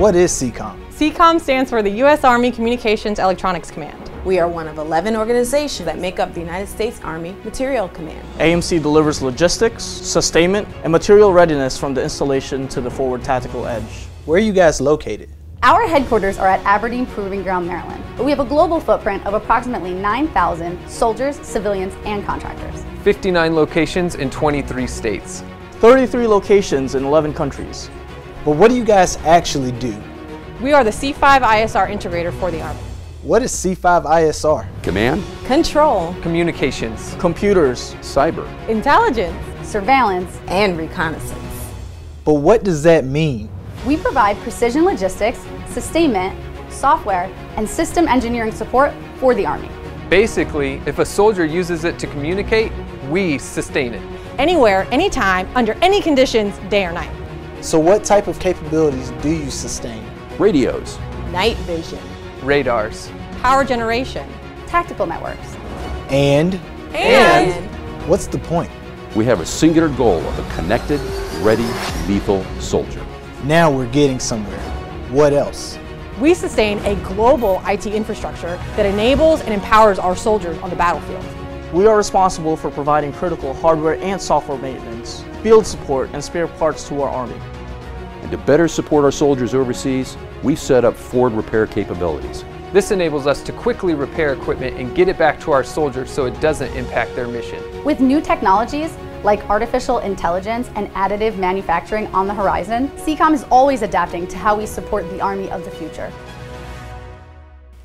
What is CECOM? CECOM stands for the U.S. Army Communications Electronics Command. We are one of 11 organizations that make up the United States Army Materiel Command. AMC delivers logistics, sustainment, and material readiness from the installation to the forward tactical edge. Where are you guys located? Our headquarters are at Aberdeen Proving Ground, Maryland, but we have a global footprint of approximately 9,000 soldiers, civilians, and contractors. 59 locations in 23 states. 33 locations in 11 countries. But what do you guys actually do? We are the C5 ISR integrator for the Army. What is C5 ISR? Command, Control, Communications, Computers, cyber, intelligence, Surveillance, And reconnaissance. But what does that mean? we provide precision logistics, sustainment, software, and system engineering support for the Army. Basically, if a soldier uses it to communicate, we sustain it. anywhere, anytime, under any conditions, day or night. So what type of capabilities do you sustain? radios, Night vision. Radars, Power generation. Tactical networks. And And, what's the point? we have a singular goal of a connected, ready, lethal soldier. Now we're getting somewhere. What else? we sustain a global IT infrastructure that enables and empowers our soldiers on the battlefield. We are responsible for providing critical hardware and software maintenance, field support, and spare parts to our Army. And to better support our soldiers overseas, we've set up forward repair capabilities. This enables us to quickly repair equipment and get it back to our soldiers so it doesn't impact their mission. With new technologies like artificial intelligence and additive manufacturing on the horizon, CECOM is always adapting to how we support the Army of the future.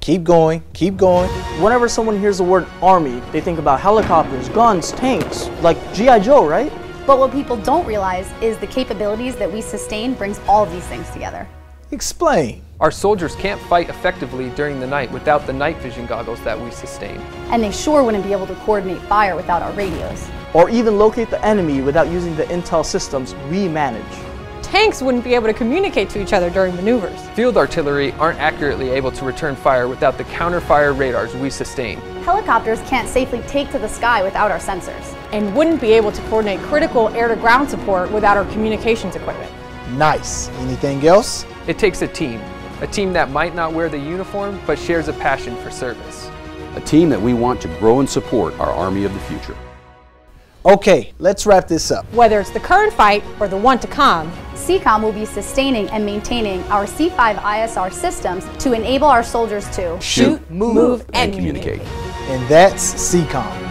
Keep going, keep going. Whenever someone hears the word Army, they think about helicopters, guns, tanks, like G.I. Joe, right? But what people don't realize is the capabilities that we sustain brings all of these things together. Explain. Our soldiers can't fight effectively during the night without the night vision goggles that we sustain. And they sure wouldn't be able to coordinate fire without our radios. Or even locate the enemy without using the intel systems we manage. Tanks wouldn't be able to communicate to each other during maneuvers. Field artillery aren't accurately able to return fire without the counter-fire radars we sustain. Helicopters can't safely take to the sky without our sensors. and wouldn't be able to coordinate critical air-to-ground support without our communications equipment. Nice. Anything else? It takes a team, a team that might not wear the uniform but shares a passion for service. A team that we want to grow and support our Army of the future. Okay, let's wrap this up. Whether it's the current fight or the one to come, CECOM will be sustaining and maintaining our C5 ISR systems to enable our soldiers to Shoot, move, and communicate. And that's CECOM.